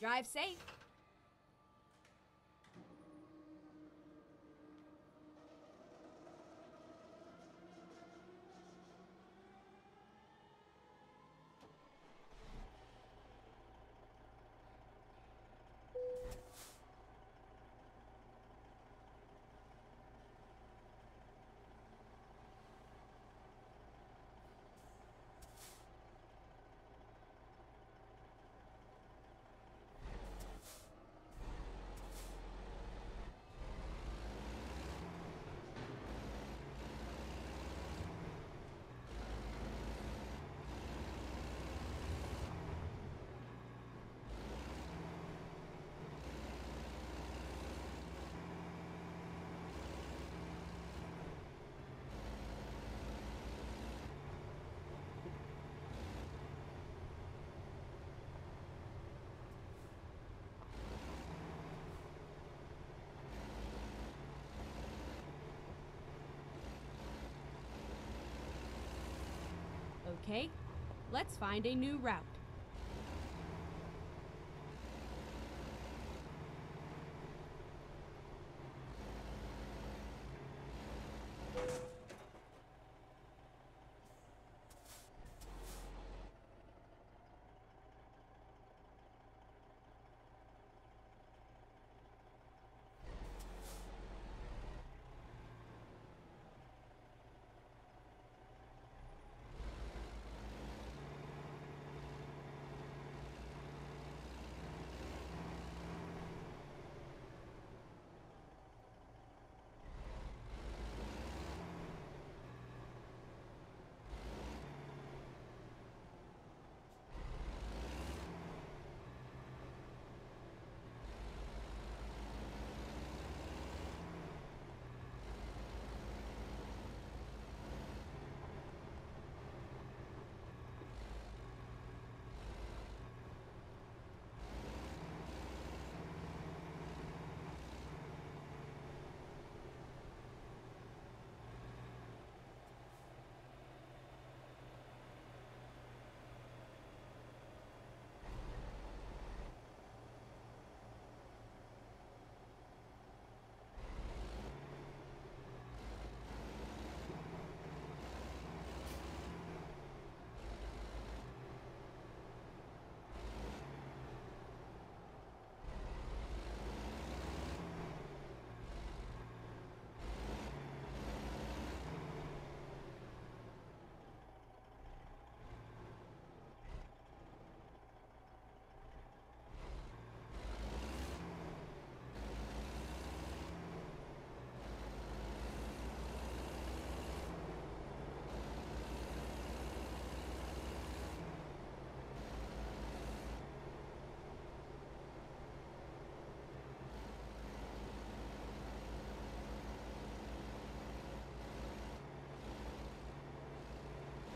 Drive safe. Okay, let's find a new route.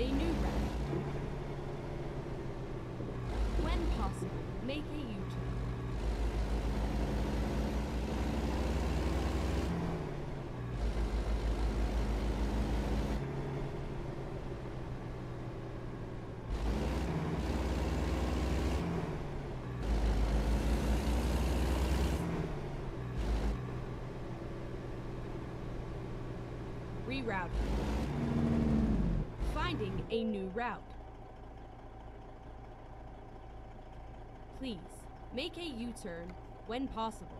I'll find a new route. When possible, make a U-turn. Rerouting. Finding a new route. Please, make a U-turn when possible.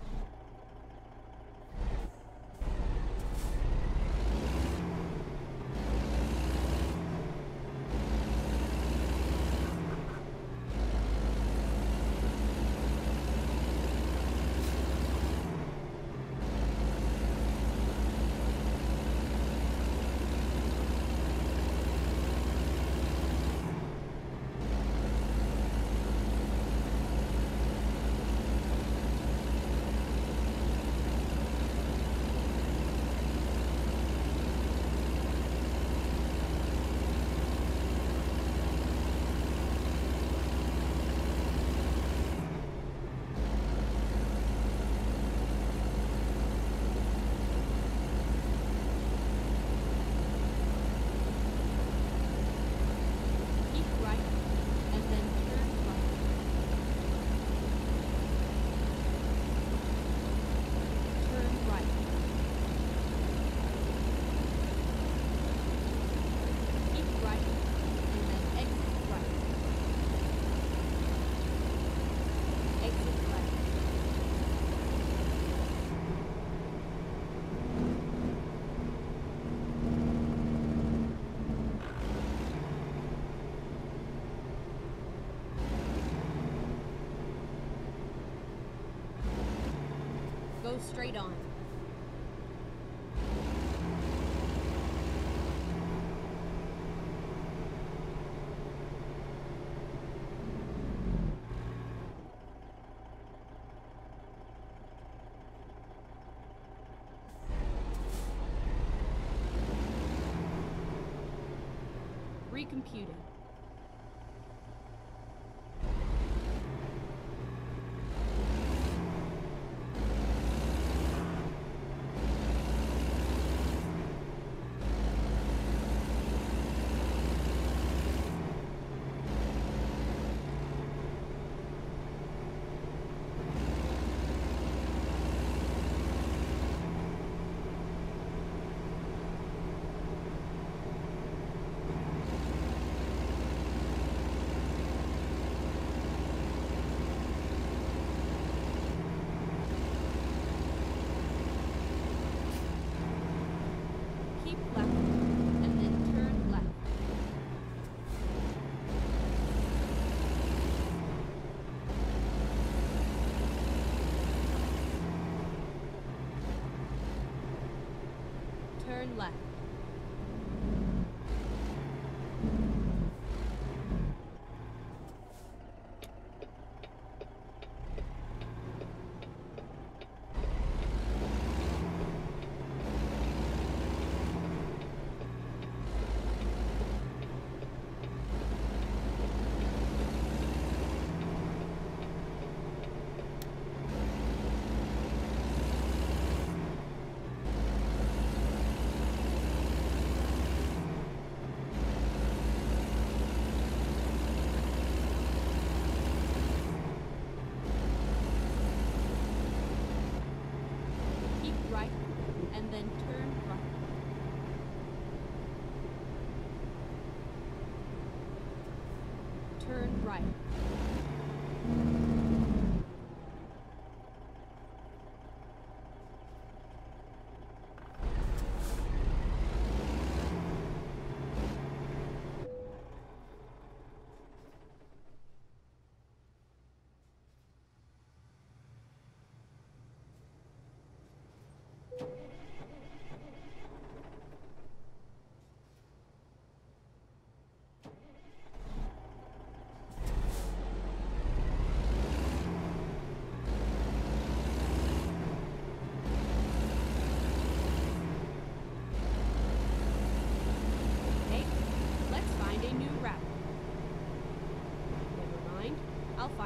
Go straight on. Recomputing.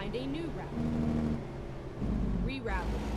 Find a new route. Reroute.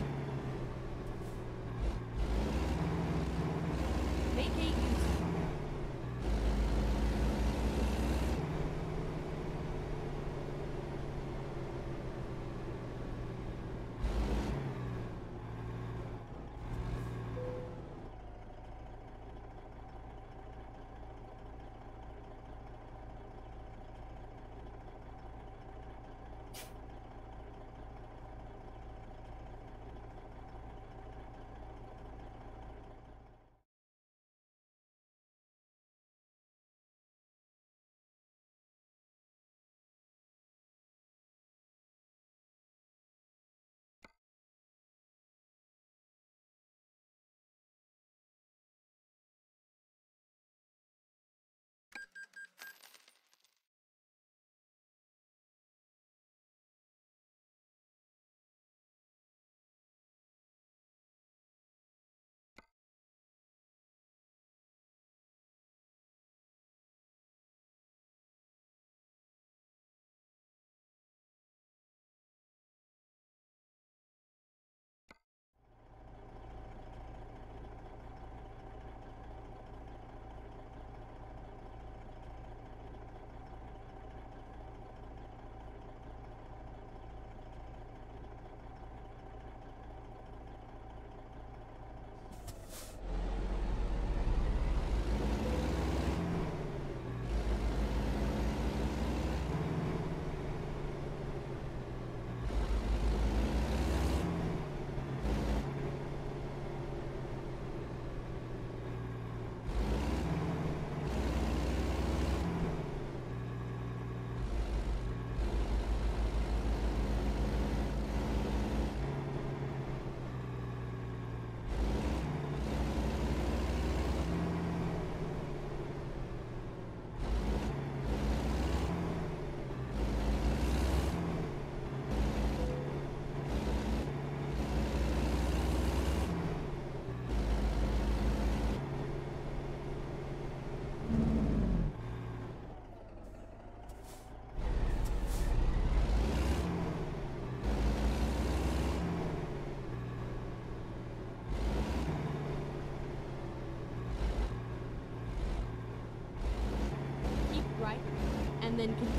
on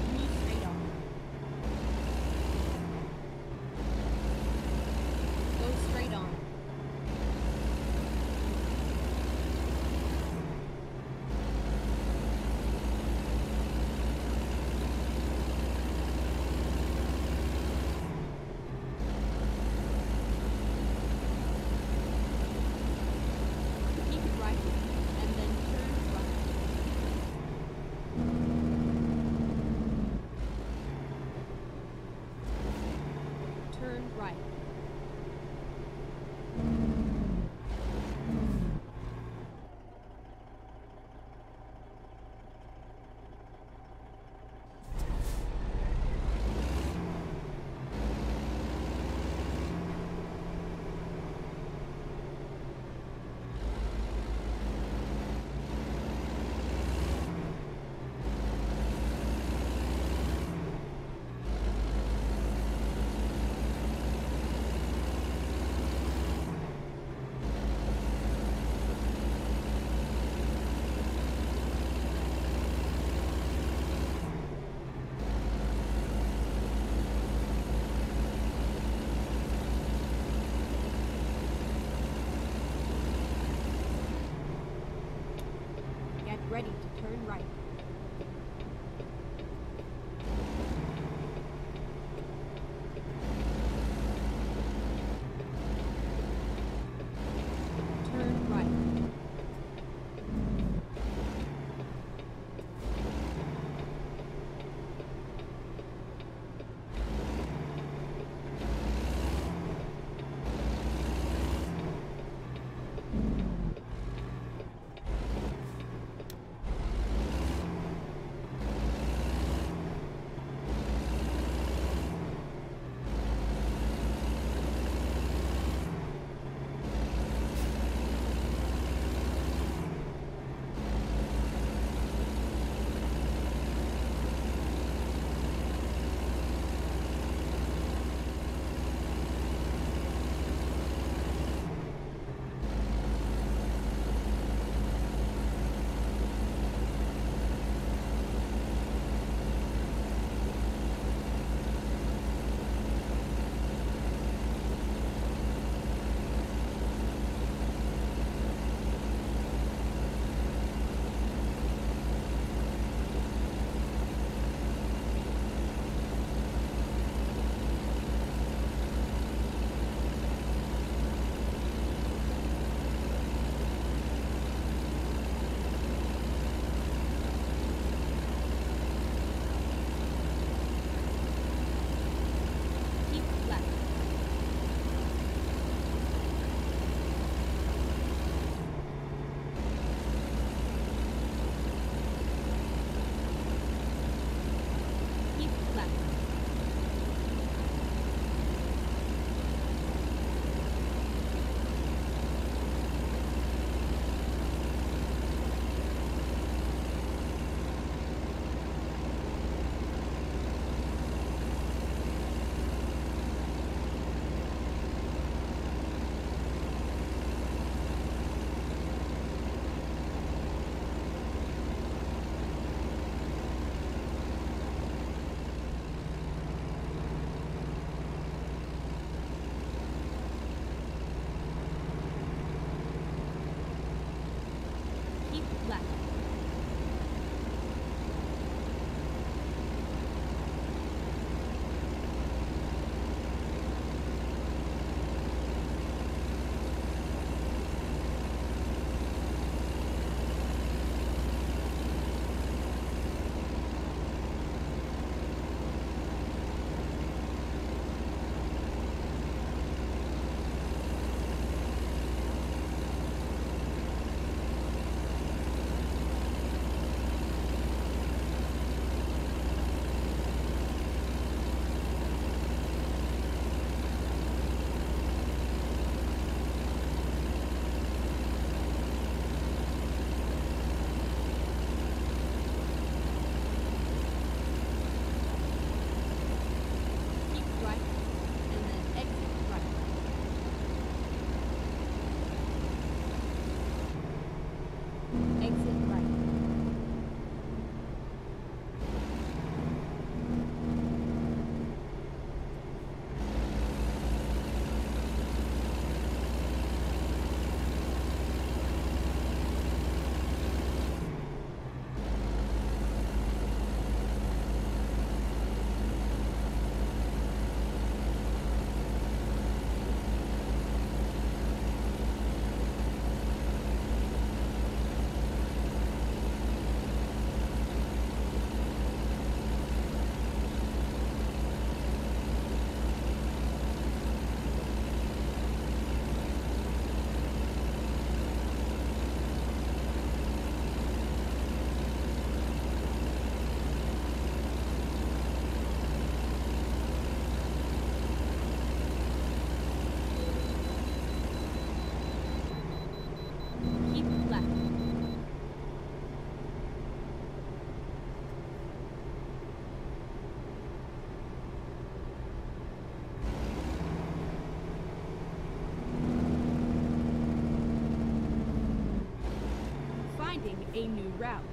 Finding a new route.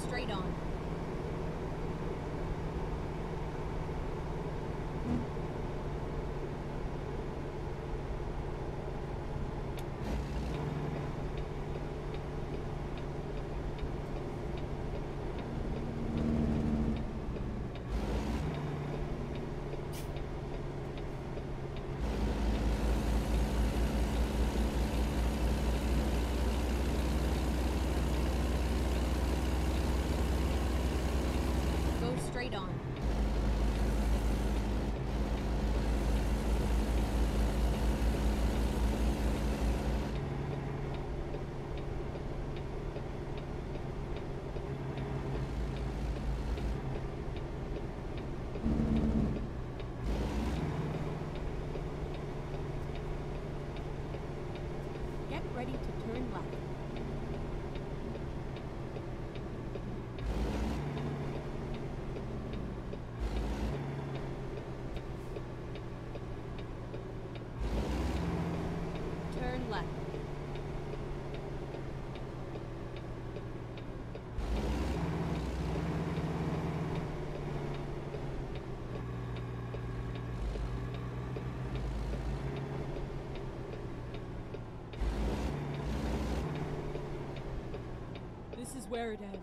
Straight on. Go straight on. Get ready to turn left. Turn left. Where it ends.